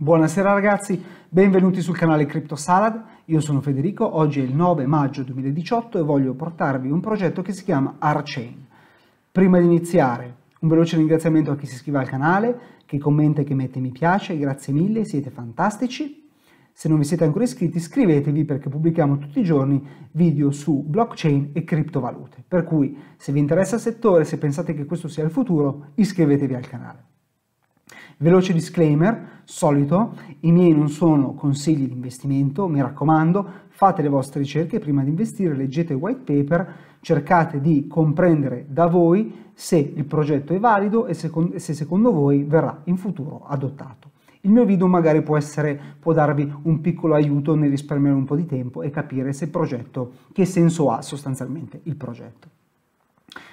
Buonasera ragazzi, benvenuti sul canale CryptoSalad, io sono Federico, oggi è il 9 maggio 2018 e voglio portarvi un progetto che si chiama Archain. Prima di iniziare, un veloce ringraziamento a chi si iscrive al canale, che commenta e che mette mi piace, grazie mille, siete fantastici. Se non vi siete ancora iscritti iscrivetevi perché pubblichiamo tutti i giorni video su blockchain e criptovalute. Per cui se vi interessa il settore, se pensate che questo sia il futuro, iscrivetevi al canale. Veloce disclaimer, solito, i miei non sono consigli di investimento, mi raccomando, fate le vostre ricerche prima di investire, leggete il white paper, cercate di comprendere da voi se il progetto è valido e se secondo voi verrà in futuro adottato. Il mio video magari può, essere, può darvi un piccolo aiuto nel risparmiare un po' di tempo e capire se il progetto, che senso ha sostanzialmente il progetto.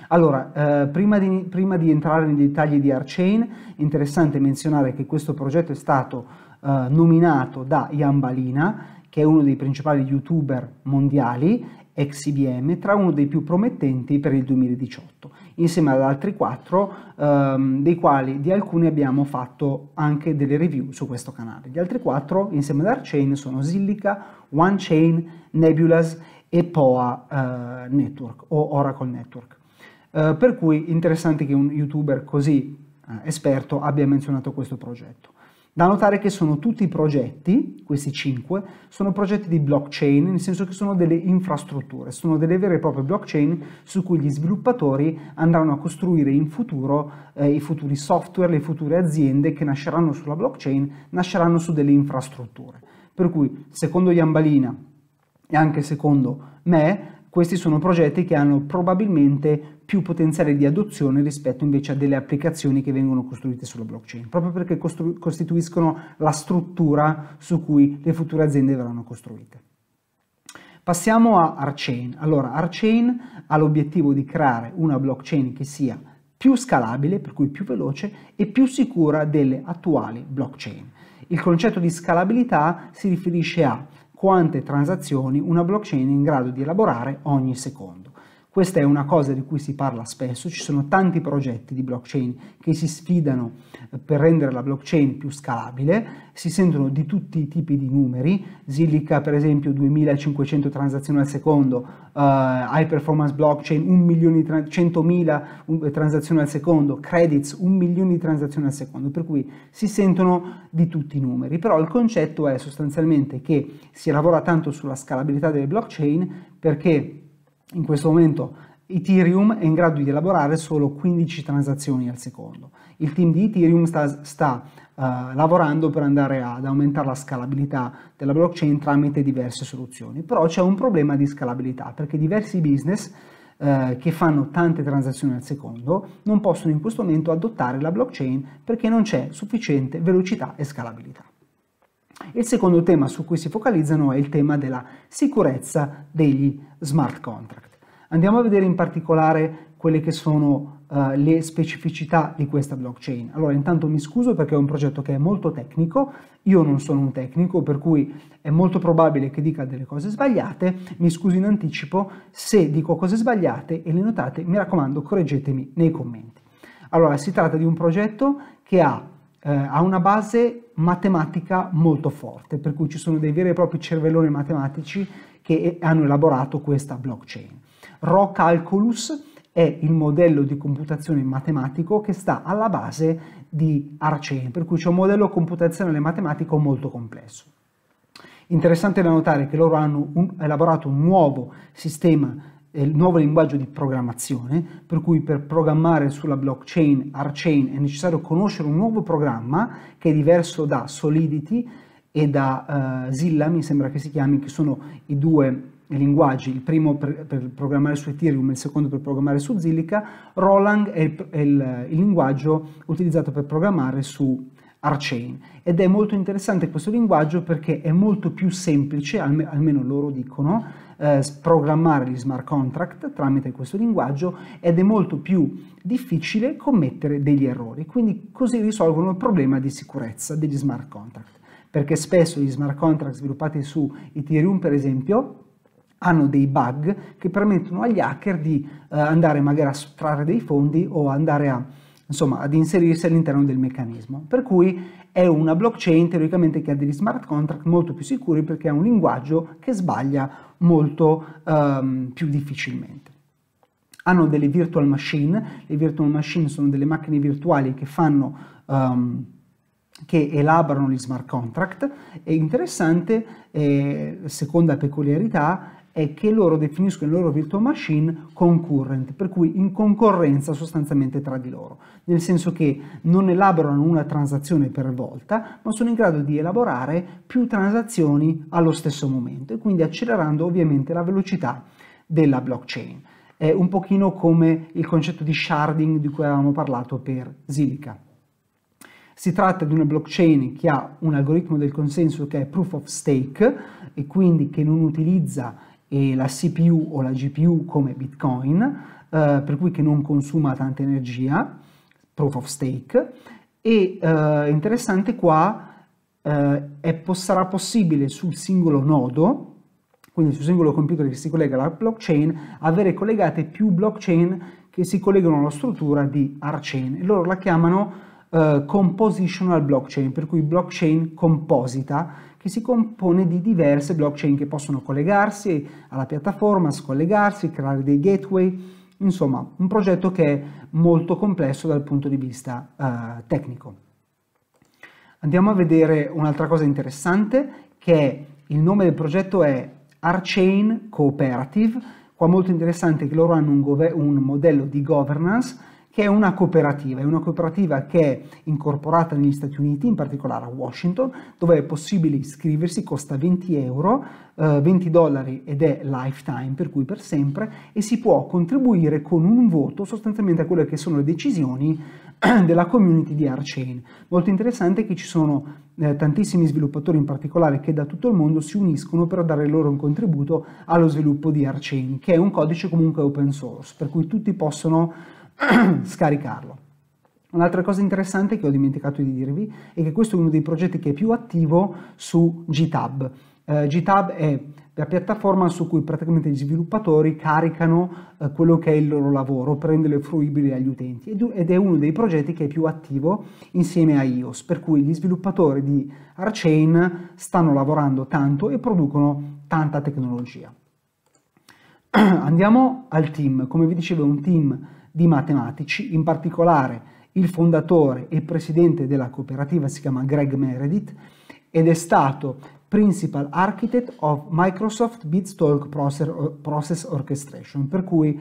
Allora, eh, prima, di, prima, di, entrare nei dettagli di Archain, interessante menzionare che questo progetto è stato eh, nominato da Jan Balina, che è uno dei principali youtuber mondiali, ex IBM, tra uno dei più promettenti per il 2018, insieme ad altri quattro, ehm, dei quali di alcuni abbiamo fatto anche delle review su questo canale. Gli altri quattro, insieme ad Archain, sono Zilliqa, OneChain, Nebulas e POA eh, Network o Oracle Network. Eh, per cui interessante che un youtuber così eh, esperto abbia menzionato questo progetto. Da notare che sono tutti progetti, questi cinque, sono progetti di blockchain, nel senso che sono delle infrastrutture, sono delle vere e proprie blockchain su cui gli sviluppatori andranno a costruire in futuro eh, i futuri software, le future aziende che nasceranno sulla blockchain, nasceranno su delle infrastrutture. Per cui, secondo Iambalina e anche secondo me, questi sono progetti che hanno probabilmente più potenziale di adozione rispetto invece a delle applicazioni che vengono costruite sulla blockchain, proprio perché costru- costituiscono la struttura su cui le future aziende verranno costruite. Passiamo a Archain. Allora, Archain ha l'obiettivo di creare una blockchain che sia più scalabile, per cui più veloce e più sicura delle attuali blockchain. Il concetto di scalabilità si riferisce a quante transazioni una blockchain è in grado di elaborare ogni secondo. Questa è una cosa di cui si parla spesso, ci sono tanti progetti di blockchain che si sfidano eh, per rendere la blockchain più scalabile, si sentono di tutti i tipi di numeri, Zilliqa per esempio 2500 transazioni al secondo, uh, High Performance Blockchain 100.000 transazioni al secondo, Credits 1 milione di transazioni al secondo, per cui si sentono di tutti i numeri, però il concetto è sostanzialmente che si lavora tanto sulla scalabilità delle blockchain perché in questo momento Ethereum è in grado di elaborare solo 15 transazioni al secondo. Il team di Ethereum sta, sta uh, lavorando per andare ad aumentare la scalabilità della blockchain tramite diverse soluzioni, però c'è un problema di scalabilità perché diversi business uh, che fanno tante transazioni al secondo non possono in questo momento adottare la blockchain perché non c'è sufficiente velocità e scalabilità. Il secondo tema su cui si focalizzano è il tema della sicurezza degli smart contract. Andiamo a vedere in particolare quelle che sono uh, le specificità di questa blockchain. Allora, intanto mi scuso perché è un progetto che è molto tecnico, io non sono un tecnico, per cui è molto probabile che dica delle cose sbagliate, mi scuso in anticipo, se dico cose sbagliate e le notate, mi raccomando, correggetemi nei commenti. Allora, si tratta di un progetto che ha eh, ha una base matematica molto forte, per cui ci sono dei veri e propri cervelloni matematici che hanno elaborato questa blockchain. Raw Calculus è il modello di computazione matematico che sta alla base di Archain, per cui c'è un modello computazionale matematico molto complesso. Interessante da notare che loro hanno un, elaborato un nuovo sistema il nuovo linguaggio di programmazione, per cui per programmare sulla blockchain Archain è necessario conoscere un nuovo programma che è diverso da Solidity e da uh, Zilla, mi sembra che si chiami, che sono i due linguaggi, il primo per, per programmare su Ethereum e il secondo per programmare su Zilliqa. Roland è il, è il, il linguaggio utilizzato per programmare su Archain ed è molto interessante questo linguaggio perché è molto più semplice, almeno loro dicono, eh, programmare gli smart contract tramite questo linguaggio ed è molto più difficile commettere degli errori, quindi così risolvono il problema di sicurezza degli smart contract, perché spesso gli smart contract sviluppati su Ethereum per esempio hanno dei bug che permettono agli hacker di eh, andare magari a sottrarre dei fondi o andare a insomma, ad inserirsi all'interno del meccanismo. Per cui è una blockchain teoricamente che ha degli smart contract molto più sicuri perché ha un linguaggio che sbaglia molto um, più difficilmente. Hanno delle virtual machine, le virtual machine sono delle macchine virtuali che fanno um, che elaborano gli smart contract e interessante, eh, seconda peculiarità, è che loro definiscono le loro virtual machine concurrent, per cui in concorrenza sostanzialmente tra di loro, nel senso che non elaborano una transazione per volta, ma sono in grado di elaborare più transazioni allo stesso momento e quindi accelerando ovviamente la velocità della blockchain. È un pochino come il concetto di sharding di cui avevamo parlato per Zilliqa. Si tratta di una blockchain che ha un algoritmo del consenso che è proof of stake e quindi che non utilizza eh, la CPU o la GPU come Bitcoin, eh, per cui che non consuma tanta energia, proof of stake. E eh, interessante qua eh, è, sarà possibile sul singolo nodo, quindi sul singolo computer che si collega alla blockchain, avere collegate più blockchain che si collegano alla struttura di Archain. E loro la chiamano uh, compositional blockchain, per cui blockchain composita, che si compone di diverse blockchain che possono collegarsi alla piattaforma, scollegarsi, creare dei gateway, insomma un progetto che è molto complesso dal punto di vista uh, tecnico. Andiamo a vedere un'altra cosa interessante che il nome del progetto è Archain Cooperative, qua molto interessante che loro hanno un, un modello di governance che è una cooperativa, è una cooperativa che è incorporata negli Stati Uniti, in particolare a Washington, dove è possibile iscriversi, costa 20 euro, eh, 20 dollari ed è lifetime, per cui per sempre, e si può contribuire con un voto sostanzialmente a quelle che sono le decisioni della community di Archain. Molto interessante che ci sono eh, tantissimi sviluppatori in particolare che da tutto il mondo si uniscono per dare loro un contributo allo sviluppo di Archain, che è un codice comunque open source, per cui tutti possono scaricarlo. Un'altra cosa interessante che ho dimenticato di dirvi è che questo è uno dei progetti che è più attivo su GitHub. Uh, GitHub è la piattaforma su cui praticamente gli sviluppatori caricano uh, quello che è il loro lavoro renderlo fruibile agli utenti ed è uno dei progetti che è più attivo insieme a iOS, per cui gli sviluppatori di Archain stanno lavorando tanto e producono tanta tecnologia. Andiamo al team, come vi dicevo è un team di matematici, in particolare il fondatore e presidente della cooperativa si chiama Greg Meredith ed è stato Principal Architect of Microsoft Bitstalk Process Orchestration, per cui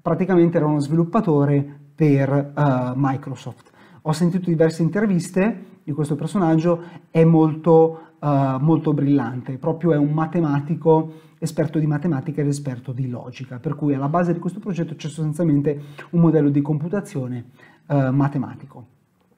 praticamente era uno sviluppatore per uh, Microsoft. Ho sentito diverse interviste di questo personaggio, è molto, uh, molto brillante, proprio è un matematico esperto di matematica ed esperto di logica, per cui alla base di questo progetto c'è sostanzialmente un modello di computazione eh, matematico.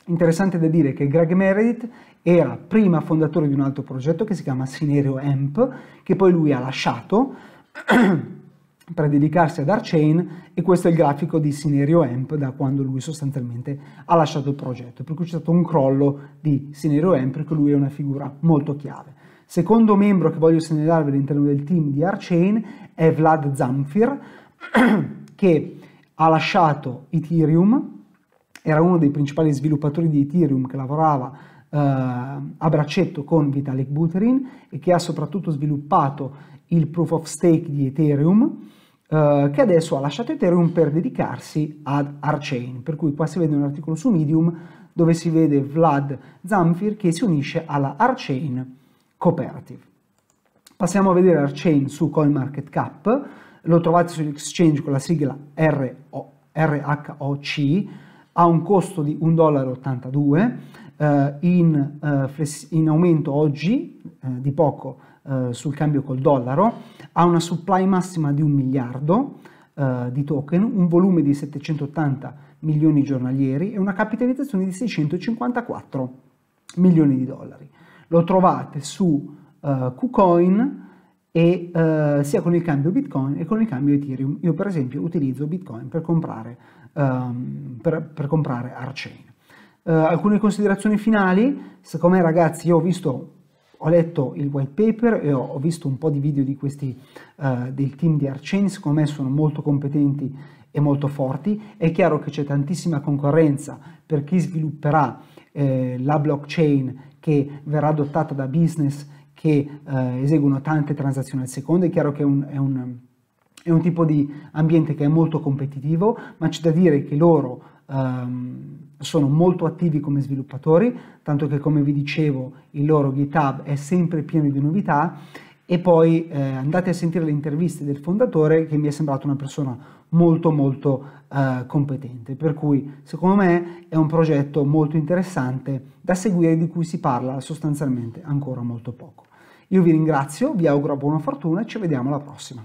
Interessante da dire che Greg Meredith era prima fondatore di un altro progetto che si chiama Cinerio AMP, che poi lui ha lasciato per dedicarsi ad Archain e questo è il grafico di Cinerio AMP da quando lui sostanzialmente ha lasciato il progetto, per cui c'è stato un crollo di Cinerio AMP perché lui è una figura molto chiave. Secondo membro che voglio segnalarvi all'interno del team di Archain è Vlad Zamfir, che ha lasciato Ethereum, era uno dei principali sviluppatori di Ethereum che lavorava eh, a braccetto con Vitalik Buterin e che ha soprattutto sviluppato il proof of stake di Ethereum, eh, che adesso ha lasciato Ethereum per dedicarsi ad Archain. Per cui qua si vede un articolo su Medium dove si vede Vlad Zamfir che si unisce alla Archain Cooperative. Passiamo a vedere Archain su CoinMarketCap, lo trovate sull'exchange con la sigla RHOC, ha un costo di 1,82 eh, in, eh, in, aumento oggi di poco eh, sul cambio col dollaro, ha una supply massima di un miliardo eh, di token, un volume di 780 milioni giornalieri e una capitalizzazione di 654 milioni di dollari lo trovate su uh, KuCoin e uh, sia con il cambio Bitcoin e con il cambio Ethereum. Io per esempio utilizzo Bitcoin per comprare, um, per, per comprare Archain. Uh, alcune considerazioni finali, secondo me ragazzi io ho visto, ho letto il white paper e ho, visto un po' di video di questi, uh, del team di Archain, secondo me sono molto competenti e molto forti. È chiaro che c'è tantissima concorrenza per chi svilupperà eh, la blockchain che verrà adottata da business che eh, eseguono tante transazioni al secondo. È chiaro che è un, è, un, è un, tipo di ambiente che è molto competitivo, ma c'è da dire che loro ehm, sono molto attivi come sviluppatori, tanto che come vi dicevo il loro GitHub è sempre pieno di novità. E poi eh, andate a sentire le interviste del fondatore che mi è sembrato una persona molto molto eh, competente. Per cui secondo me è un progetto molto interessante da seguire di cui si parla sostanzialmente ancora molto poco. Io vi ringrazio vi auguro buona fortuna e ci vediamo alla prossima